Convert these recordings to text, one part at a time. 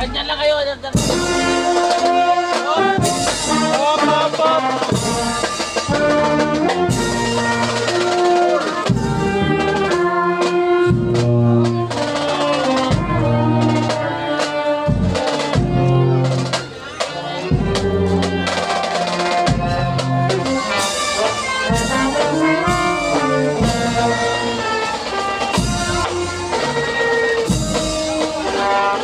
Ganyan lang kayo.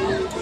Thank you.